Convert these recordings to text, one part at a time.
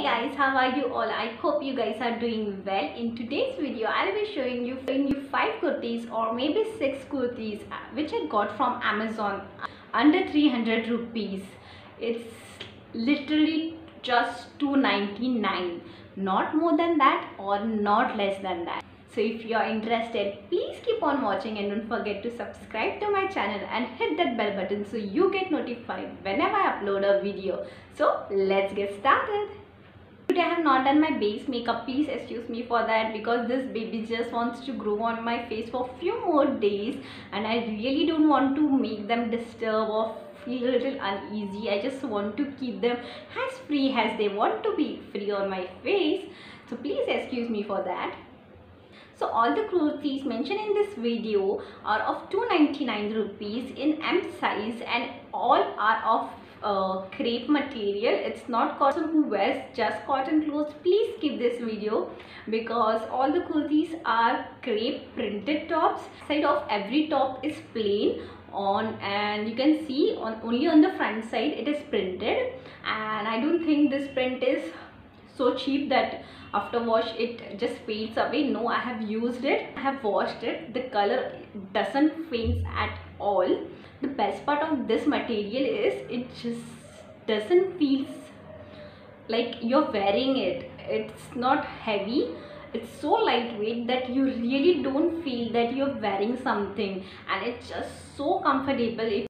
Hey guys, how are you all? I hope you guys are doing well. In today's video, I'll be showing you, 5 kurtis or maybe 6 kurtis uh, which I got from Amazon under 300 rupees. It's literally just 299 not more than that or not less than that so if you are interested please keep on watching and don't forget to subscribe to my channel and hit that bell button so you get notified whenever i upload a video so let's get started I have not done my base makeup. Please excuse me for that because this baby just wants to grow on my face for few more days and I really don't want to make them disturb or feel a little uneasy. I just want to keep them as free as they want to be free on my face. So please excuse me for that. So all the kurtis mentioned in this video are of 299 rupees in M size and all are of uh, crepe material. It's not cotton who wears just cotton clothes. Please skip this video because all the kurtis are crepe printed tops. Side of every top is plain on and you can see on only on the front side it is printed. And i don't think this print is so cheap that after wash it just fades away. No i have used it. I have washed it. The color doesn't fade at all of this material is it just doesn't feel like you're wearing it. It's not heavy. It's so lightweight that you really don't feel that you're wearing something. And it's just so comfortable.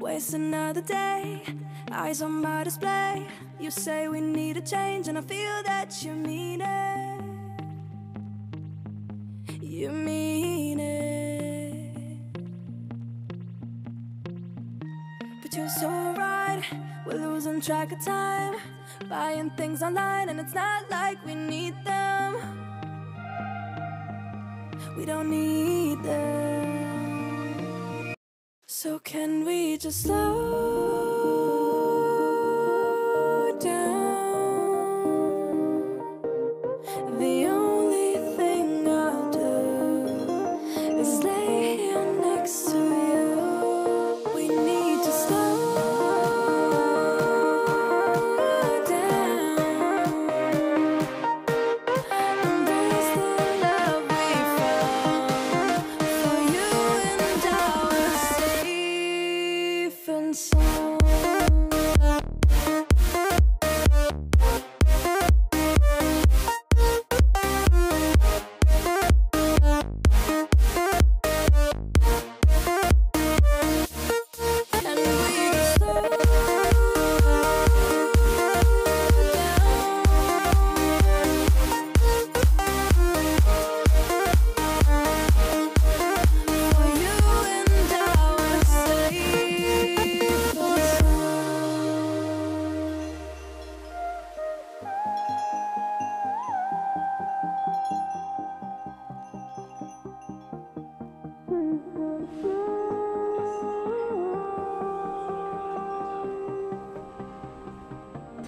Waste another day, eyes on my display. You say we need a change, and I feel that you mean it. You mean But you're so right, we're losing track of time. Buying things online, and it's not like we need them. We don't need them. So, can we just slow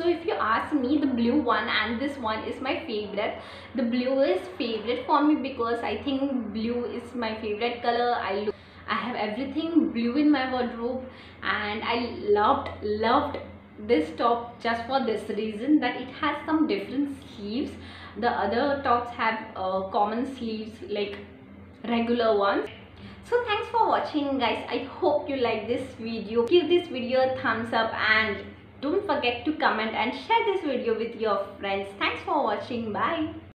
so if you ask me the blue one and this one is my favorite. The blue is favorite for me because i think blue is my favorite color. I look i have everything blue in my wardrobe and i loved loved this top just for this reason that it has some different sleeves. The other tops have uh, common sleeves like regular ones. So thanks for watching guys. I hope you like this video. Give this video a thumbs up and don't forget to comment and share this video with your friends. Thanks for watching. Bye